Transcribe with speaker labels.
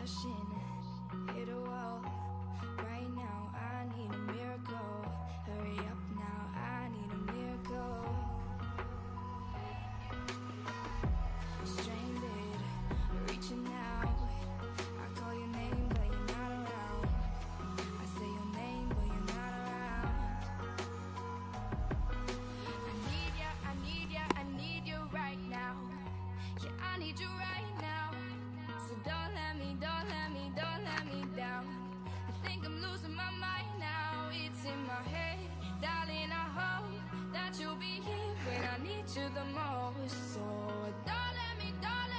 Speaker 1: crashing, hit a wall. Right now, I need a miracle. Hurry up now, I need a miracle. Stranded, reaching out. I call your name, but you're not around. I say your name, but you're not around. I need ya, I need ya, I need you right now. Yeah, I need you right my mind now, it's in my head. Darling, I hope that you'll be here when I need you the most. So don't let me, don't